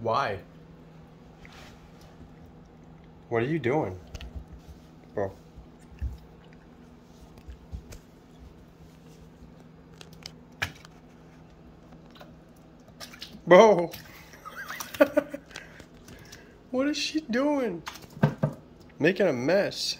Why? What are you doing? Bro. Bro. what is she doing? Making a mess.